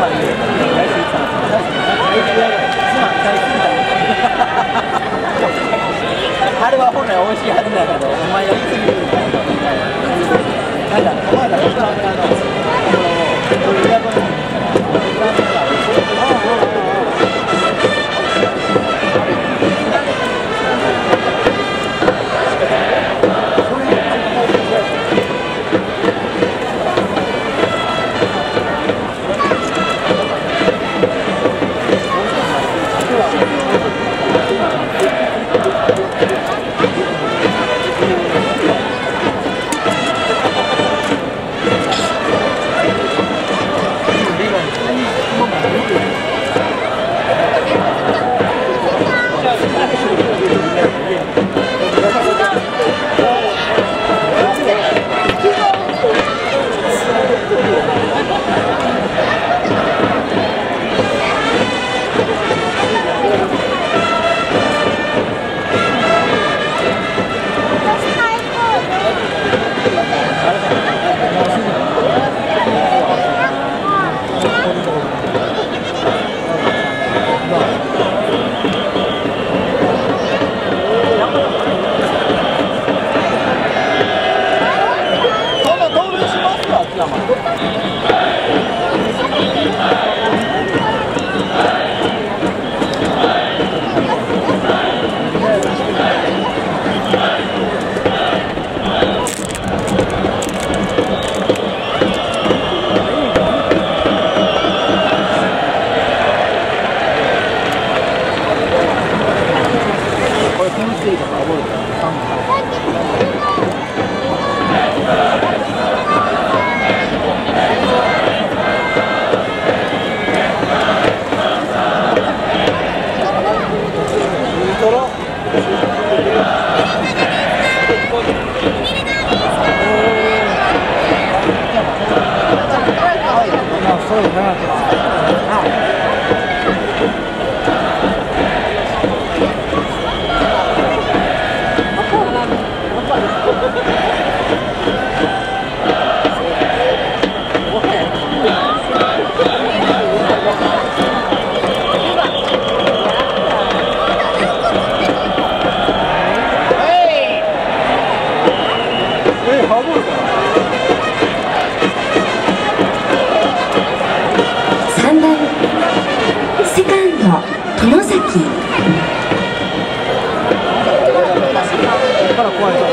あれは本来美味しいはずだけど、お前が言い過ぎるみたいな。なんだ、お前ら一番あの、この、親子に、これ、テニスデーとか覚えてるそうだな。哎。